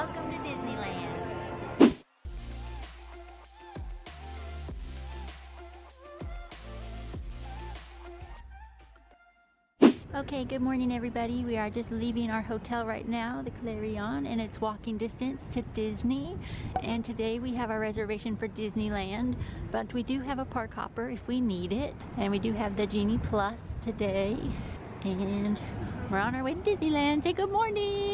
Welcome to Disneyland. Okay, good morning everybody. We are just leaving our hotel right now, the Clarion, and it's walking distance to Disney. And today we have our reservation for Disneyland, but we do have a park hopper if we need it. And we do have the Genie Plus today. And we're on our way to Disneyland. Say good morning.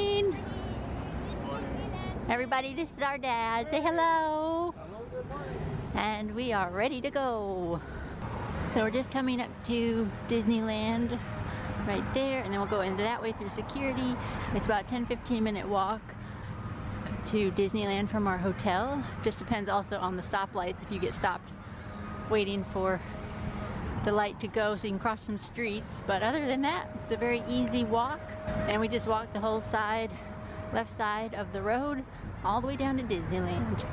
Everybody, this is our dad. Say hello. And we are ready to go. So we're just coming up to Disneyland right there and then we'll go into that way through security. It's about 10-15 minute walk to Disneyland from our hotel. Just depends also on the stoplights if you get stopped waiting for the light to go so you can cross some streets. But other than that, it's a very easy walk. And we just walk the whole side, left side of the road, all the way down to Disneyland.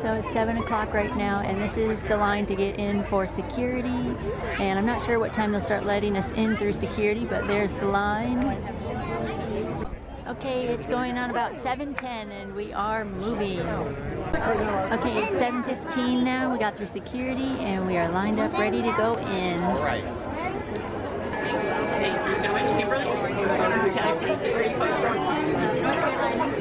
So it's 7 o'clock right now and this is the line to get in for security and I'm not sure what time they'll start letting us in through security but there's the line. Okay, it's going on about 7.10 and we are moving. Okay, it's 7.15 now. We got through security and we are lined up ready to go in. Much, Kimberly. Where you folks from?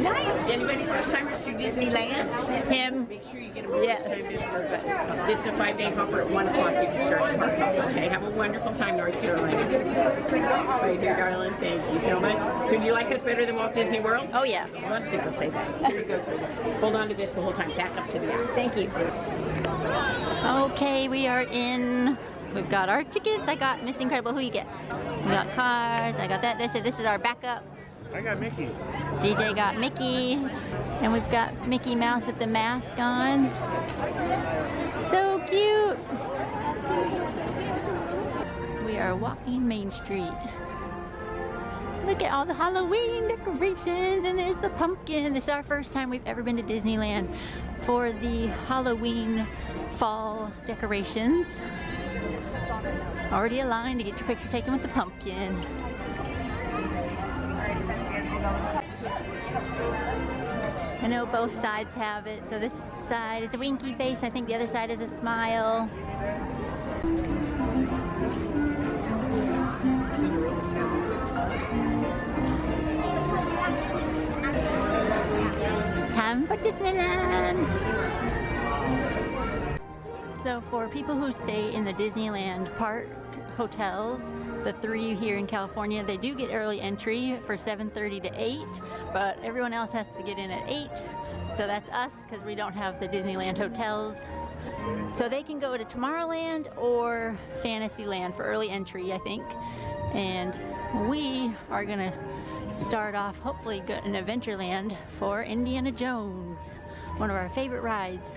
Nice. Anybody first timers to Disneyland? Him. Make sure you get a Yes. first time visitor. But this is a five day hopper at one o'clock. You can start the park. Okay. Have a wonderful time, North Carolina. Right here, darling. Thank you so much. So, do you like us better than Walt Disney World? Oh yeah. A lot of people say that. Here you go, sweetie. Hold on to this the whole time. Back up to the app. Thank you. Okay, we are in. We've got our tickets. I got Miss Incredible. Who you get? We got cards. I got that. This, this is our backup. I got Mickey. DJ got Mickey. And we've got Mickey Mouse with the mask on. So cute. We are walking Main Street. Look at all the Halloween decorations and there's the pumpkin. This is our first time we've ever been to Disneyland for the Halloween fall decorations. Already a line to get your picture taken with the pumpkin. I know both sides have it. So this side is a winky face. I think the other side is a smile. It's time for Disneyland. So for people who stay in the Disneyland park hotels, the three here in California, they do get early entry for 7.30 to 8, but everyone else has to get in at 8. So that's us because we don't have the Disneyland hotels. So they can go to Tomorrowland or Fantasyland for early entry, I think. And we are gonna start off hopefully in Adventureland for Indiana Jones, one of our favorite rides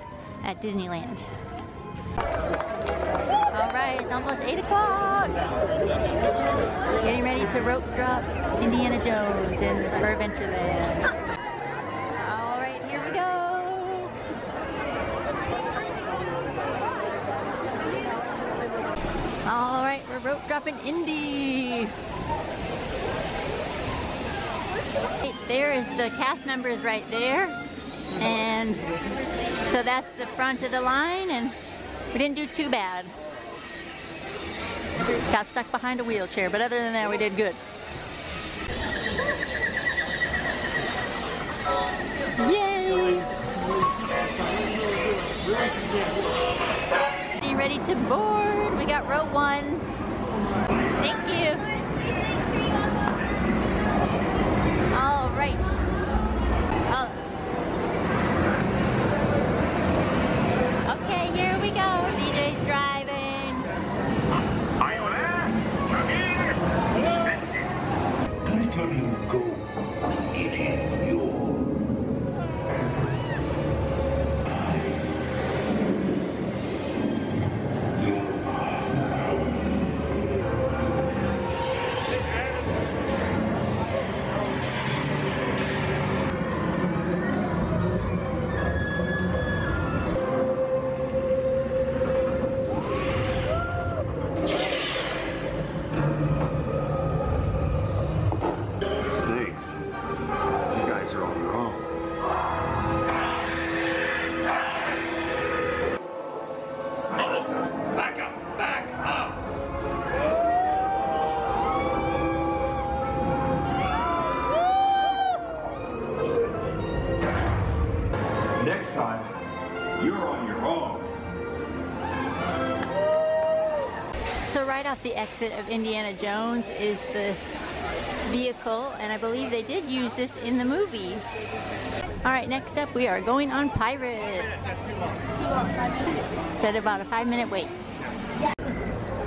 at Disneyland. All right, it's almost 8 o'clock. Getting ready to rope drop Indiana Jones in Adventureland. All right, here we go. All right, we're rope dropping Indy. There is the cast members right there. And so that's the front of the line and we didn't do too bad. Got stuck behind a wheelchair, but other than that, we did good. Yay! Be ready to board. We got row one. Thank you. All right. right off the exit of Indiana Jones is this vehicle, and I believe they did use this in the movie. All right, next up, we are going on Pirates. Said about a five minute wait.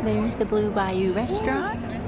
There's the Blue Bayou restaurant.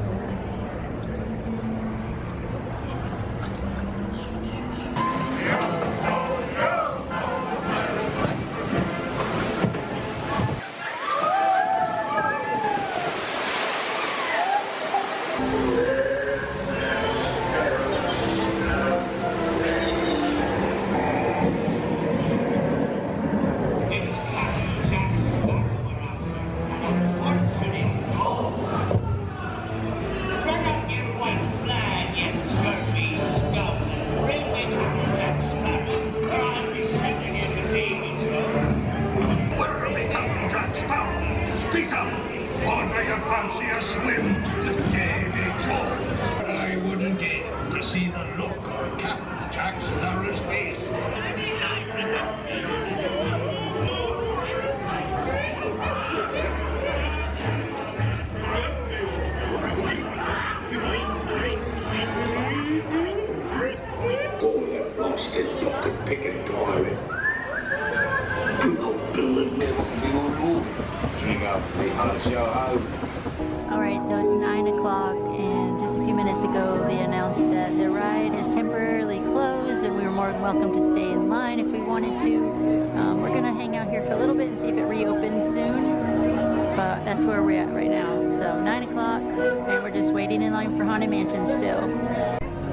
Haunted Mansion still.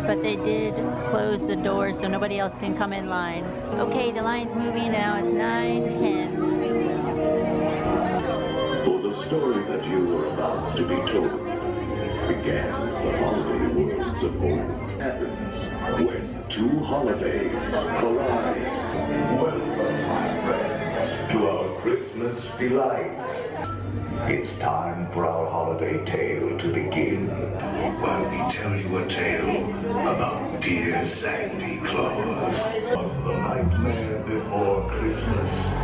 But they did close the doors so nobody else can come in line. Okay, the line's moving now. It's 9.10. For the story that you were about to be told began the holiday worlds of old heavens when two holidays collide. Welcome, my friends, to our Christmas delight. It's time for our holiday tale to begin. While we tell you a tale about dear Sandy Claus. Was the nightmare before Christmas.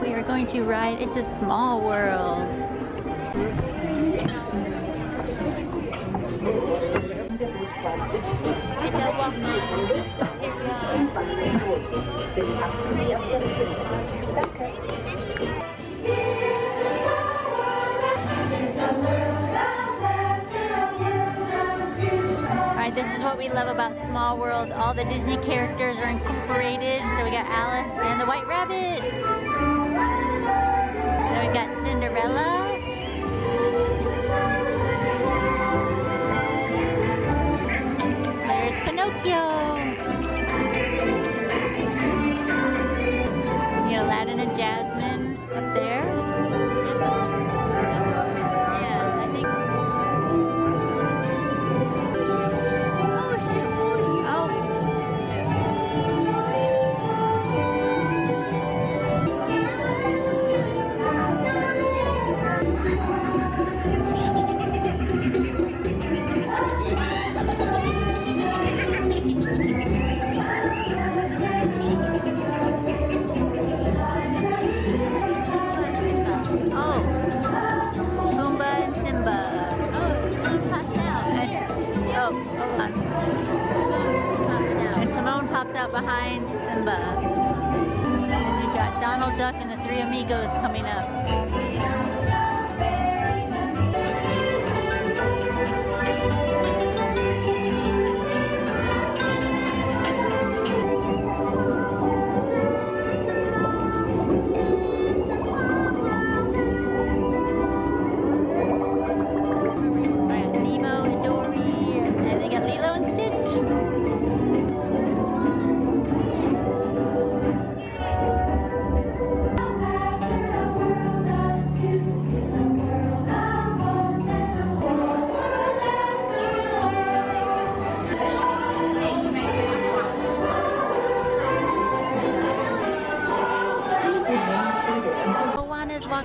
We are going to ride It's a Small World. Alright, this is what we love about Small World. All the Disney characters are incorporated. So we got Alice and the White Rabbit. There's Pinocchio.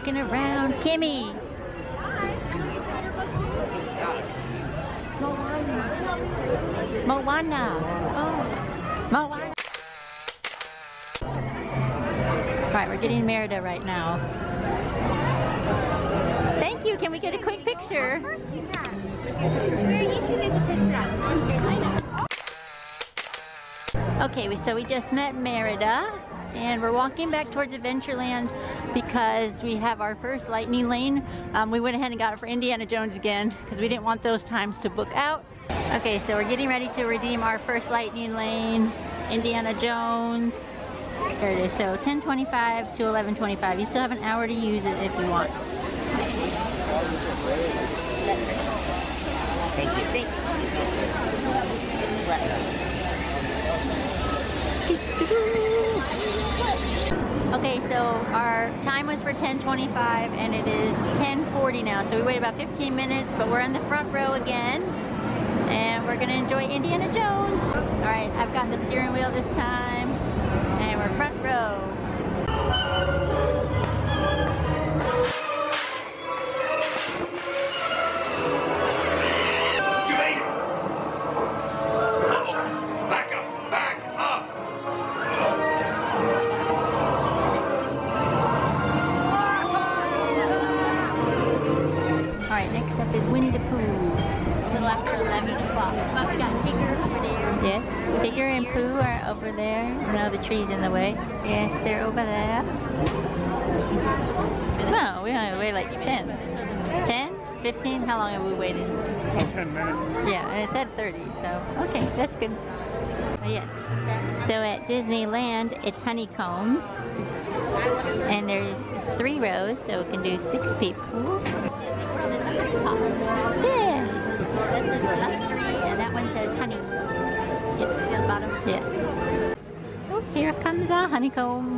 Walking around. Kimmy. Moana. Oh. Moana. Alright, we're getting Merida right now. Thank you. Can we get a quick picture? Where you two visited from? Okay, so we just met Merida and we're walking back towards Adventureland because we have our first lightning lane. Um, we went ahead and got it for Indiana Jones again because we didn't want those times to book out. Okay, so we're getting ready to redeem our first lightning lane, Indiana Jones. There it is, so 1025 to 1125. You still have an hour to use it if you want. Okay, so our time was for 10:25 and it is 10:40 now. So we wait about 15 minutes, but we're in the front row again. And we're gonna enjoy Indiana Jones. All right, I've got the steering wheel this time. Minutes. Yeah, and it said 30, so okay, that's good. But yes. So at Disneyland, it's honeycombs. And there's three rows, so it can do six people. Yeah. This is blustery, and that one says honey. Yes. Oh, here comes a honeycomb.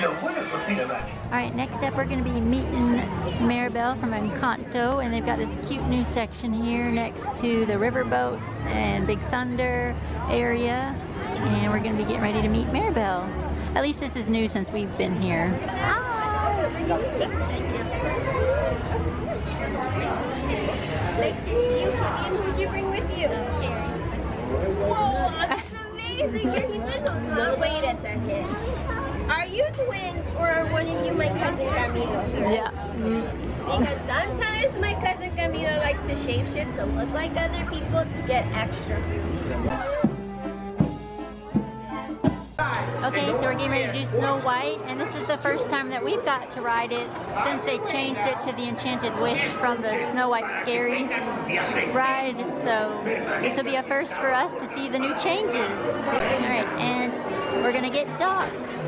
All right, next up we're going to be meeting Maribel from Encanto, and they've got this cute new section here next to the riverboats and Big Thunder area, and we're going to be getting ready to meet Maribel. At least this is new since we've been here. Nice to see you. And who'd you bring with you? Whoa, that's amazing. You're humanos, huh? Wait a second. Are you twins or are one of you my cousin Camilo? Yeah. Because sometimes my cousin Camilo likes to shape shit to look like other people to get extra food. Okay, so we're getting ready to do Snow White, and this is the first time that we've got to ride it since they changed it to the Enchanted Wish from the Snow White Scary ride. So this will be a first for us to see the new changes. All right, and we're gonna get Doc.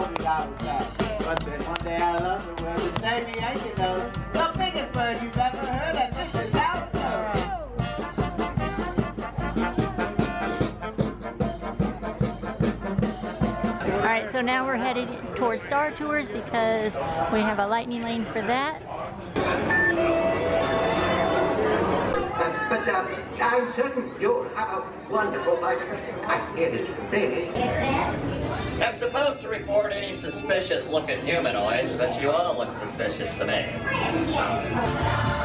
this week, he told me I was bad. But then one day I learned the word to say me, ain't you know? The biggest bird you've ever heard, and this is how. All right, so now we're headed towards Star Tours because we have a lightning lane for that. But uh, I'm certain you'll have a wonderful flight. I'm here to really. I'm supposed to report any suspicious looking humanoids, but you all look suspicious to me.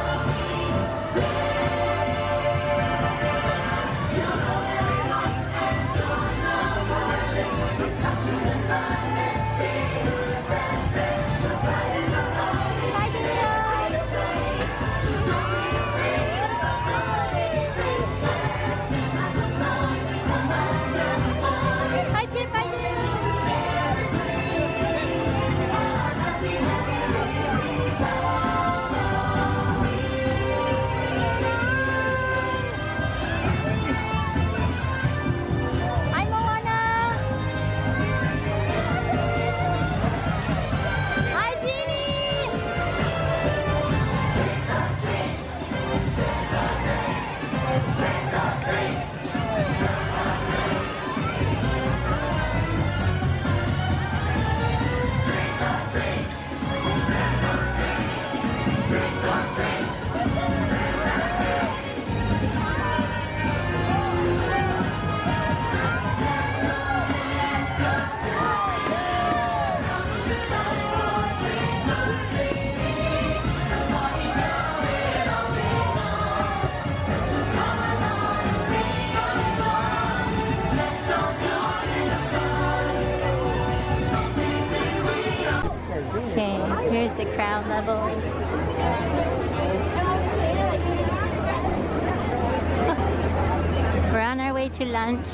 The crowd level. We're on our way to lunch.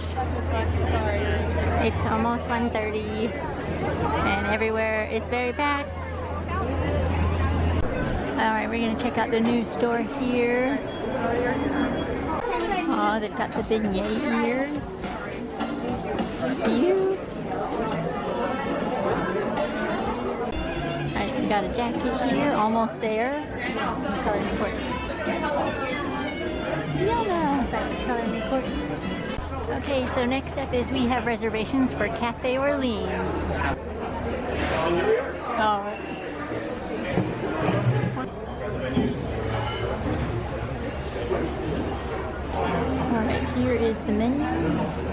It's almost 1.30 and everywhere it's very packed. Alright, we're gonna check out the new store here. Oh, they've got the beignet ears. Cute. Got a jacket here, almost there. Color back to color. Okay, so next up is we have reservations for Cafe Orleans. Alright. Alright, here is the menu.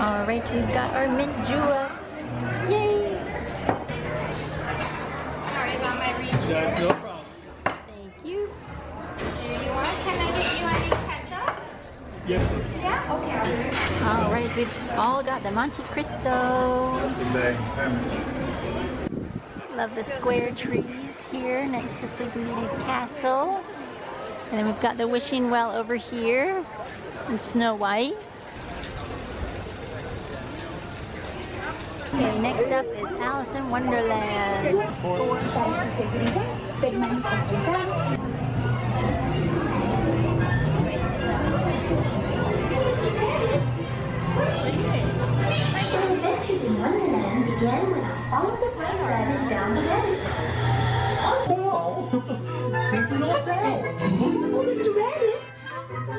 All right, we've got our mint juleps. Yay! Sorry about my reach. No problem. Thank you. Here you are. Can I get you any ketchup? Yes, please. Yeah? Okay, I'll do it. All right, we've all got the Monte Cristo. That's a bag sandwich. Love the square trees here next to Sleeping Beauty's castle. And then we've got the wishing well over here and Snow White. Next up is Alice in Wonderland. My adventures in Wonderland began when I followed the white rabbit down the rabbit Synchronal sounds. Oh, Mr. Rabbit!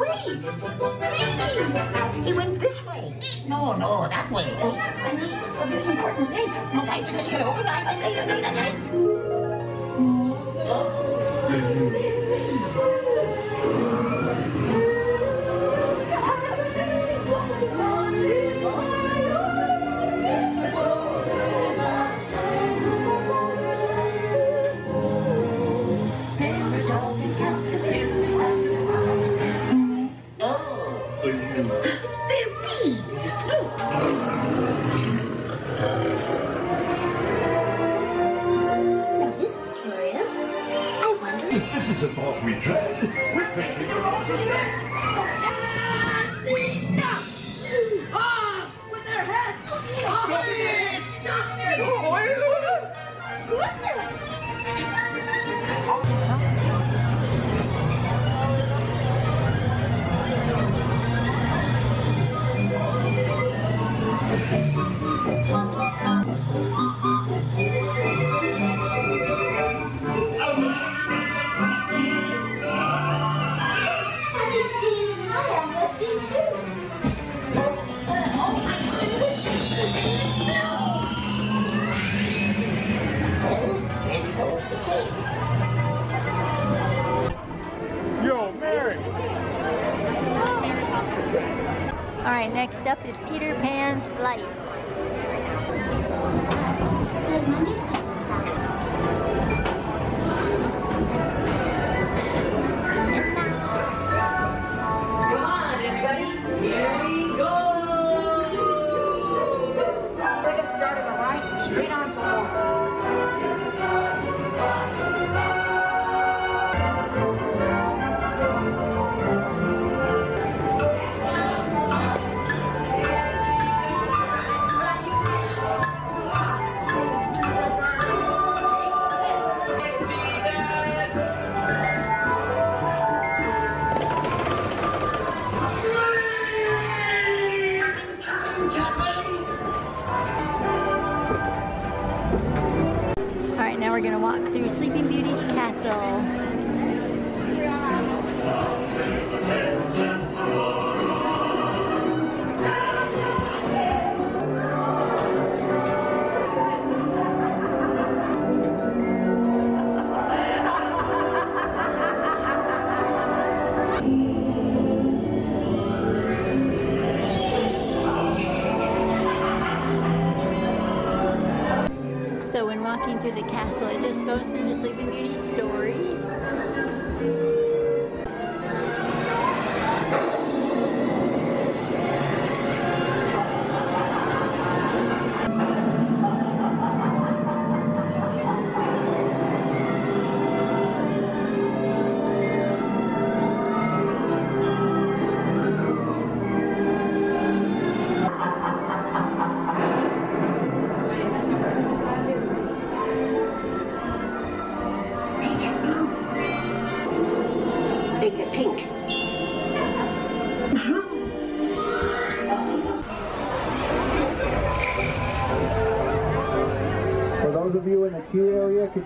Wait! Please! He went this way. No, no, that way. I very important thing. No, I think you know. Good night, is the we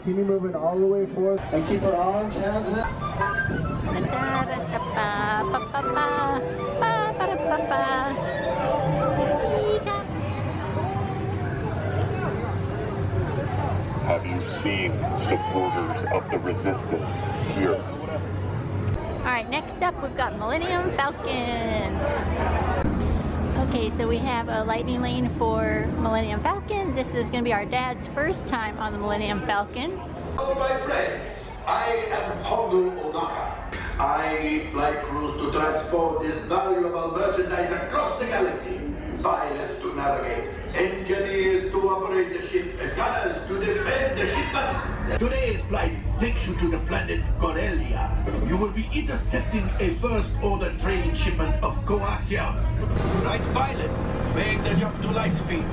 area, continue moving all the way forward and keep our arms, hands, and Have you seen supporters of the resistance here? All right, next up we've got Millennium Falcon. Okay, so we have a lightning lane for Millennium Falcon. This is going to be our dad's first time on the Millennium Falcon. Hello, my friends. I am Hondu Onaka. I flight crews to transport this valuable merchandise across the galaxy. Pilots to navigate, engineers to operate the ship, gunners to defend the shipments. Today's flight takes you to the planet Corellia. You will be intercepting a first-order trade shipment of coaxium. Right pilot, make the jump to light speed.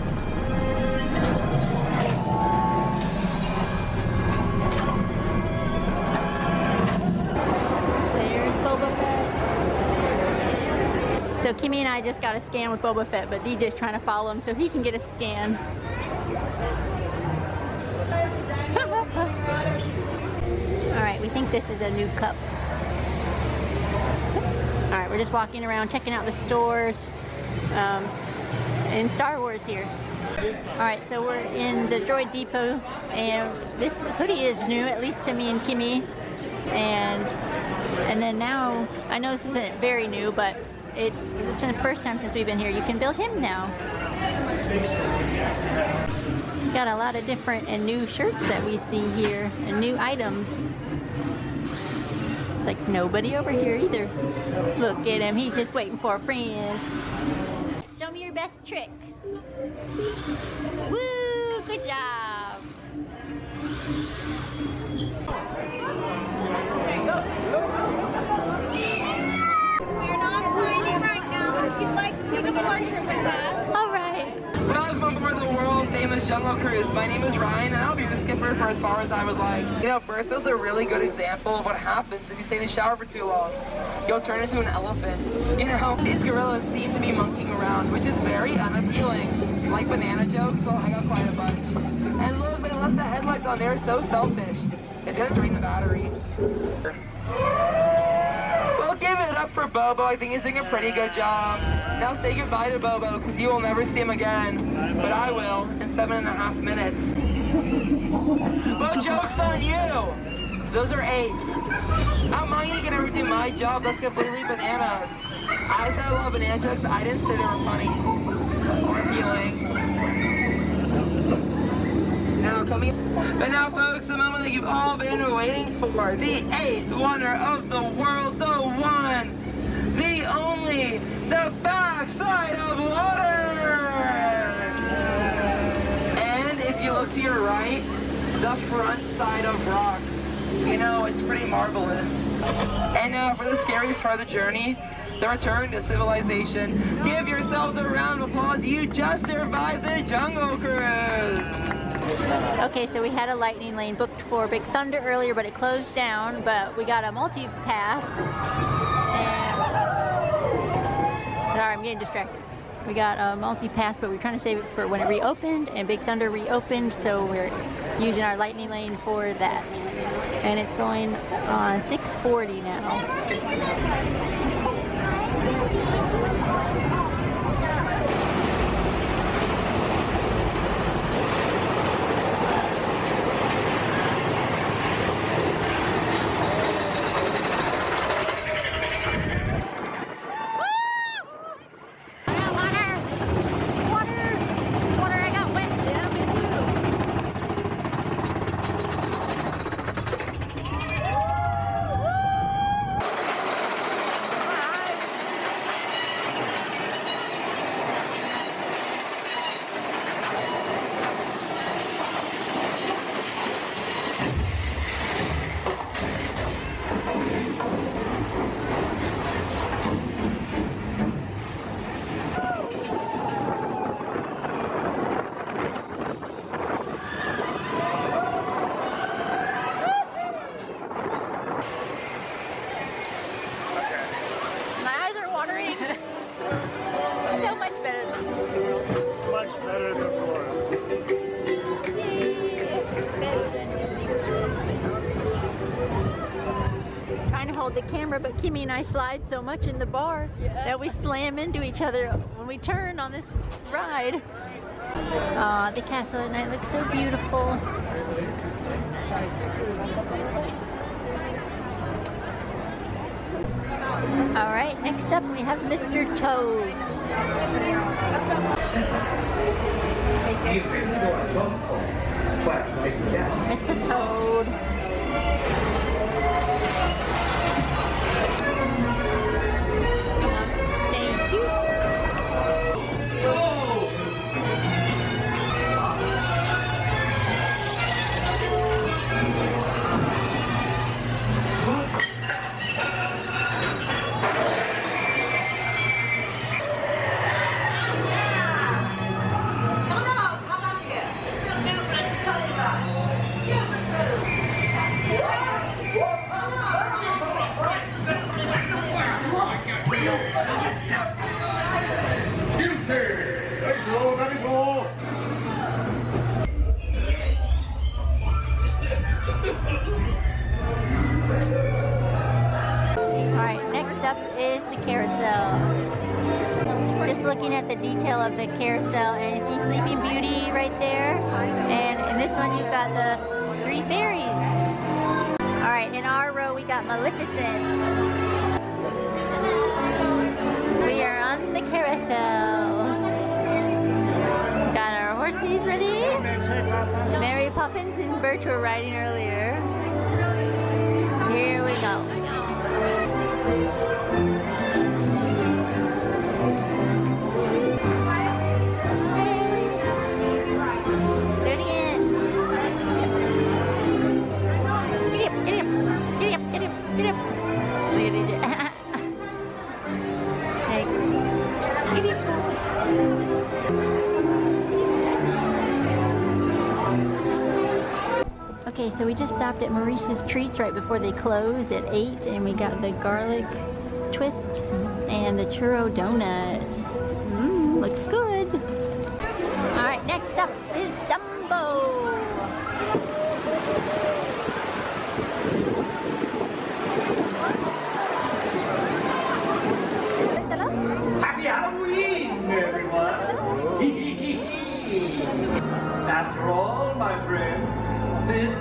Kimmy and I just got a scan with Boba Fett, but DJ's trying to follow him so he can get a scan. All right, we think this is a new cup. All right, we're just walking around checking out the stores um, in Star Wars here. All right, so we're in the Droid Depot, and this hoodie is new, at least to me and Kimmy. And and then now, I know this isn't very new, but it's, it's the first time since we've been here. You can build him now. Got a lot of different and new shirts that we see here, and new items. It's like nobody over here either. Look at him, he's just waiting for a friend. Show me your best trick. Woo, good job. We're not signing right now, but if you'd like to take a portrait with us. All right. Welcome aboard the world famous Cruise. My name is Ryan, and I'll be your skipper for as far as I would like. You know, first Bertha's a really good example of what happens if you stay in the shower for too long. You'll turn into an elephant. You know, these gorillas seem to be monkeying around, which is very unappealing. Like banana jokes, well, I got quite a bunch. And look, they left the headlights on there, so selfish. It's gonna drain the battery. Well, give it up for Bobo. I think he's doing a pretty good job. Now say goodbye to Bobo, because you will never see him again. But I will, in seven and a half minutes. Well, joke's on you! Those are apes. How am I gonna get ever do my job? That's completely bananas. I said I love banana jokes, I didn't say they were funny. Or appealing. Now coming, but now folks, the moment that you've all been waiting for, the eighth wonder of the world, the one, the only, the backside of water! And if you look to your right, the front side of rock. You know, it's pretty marvelous. And now for the scary part of the journey, the return to civilization. Give yourselves a round of applause. You just survived the Jungle Cruise! Okay, so we had a lightning lane booked for Big Thunder earlier, but it closed down. But we got a multi-pass. Sorry, I'm getting distracted. We got a multi-pass, but we're trying to save it for when it reopened, and Big Thunder reopened, so we're using our lightning lane for that. And it's going on 640 now. Camera, but Kimi and I slide so much in the bar that we slam into each other when we turn on this ride. Aw, the castle at night looks so beautiful. All right, next up we have Mr. Toads. Mr. Toad. Of the carousel, and you see Sleeping Beauty right there. And in this one, you've got the three fairies. All right, in our row, we got Maleficent. We are on the carousel. Got our horses ready. Mary Poppins and Bert were riding earlier. So we just stopped at Maurice's Treats right before they closed at 8 and we got the garlic twist and the churro donut. Mmm, looks good. Alright, next up is Dumbo. Happy Halloween, everyone! After all, my friends, this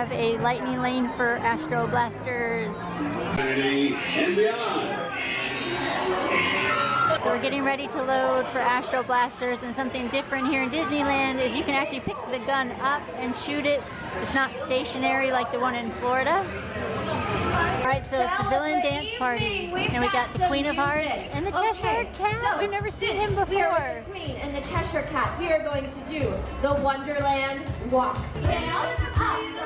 have a lightning lane for Astro Blasters. and beyond. So we're getting ready to load for Astro Blasters and something different here in Disneyland is you can actually pick the gun up and shoot it. It's not stationary like the one in Florida. Alright, so it's the villain dance party. And we got the Queen of Hearts and the Cheshire Cat. We've never seen him before. the Queen and the Cheshire Cat. We are going to do the Wonderland Walk. Down, up,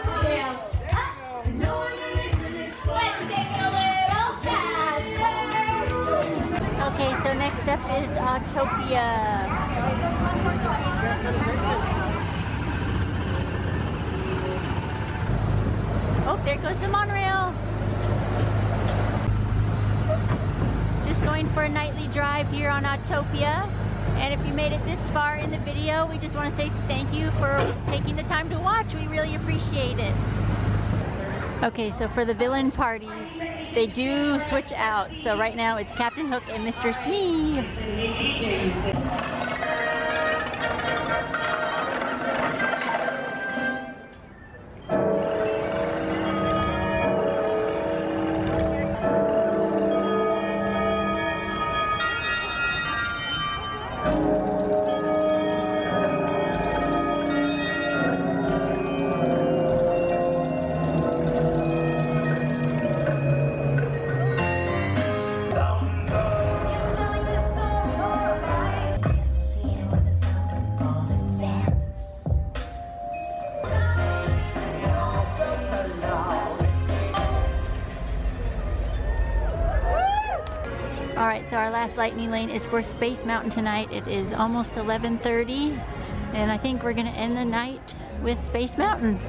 Okay, so next up is Autopia. Oh, there goes the monorail. Just going for a nightly drive here on Autopia. And if you made it this far in the video, we just want to say thank you for taking the time to watch. We really appreciate it. Okay, so for the villain party, they do switch out. So right now it's Captain Hook and Mr. Smee. So our last lightning lane is for Space Mountain tonight. It is almost 11.30 and I think we're gonna end the night with Space Mountain.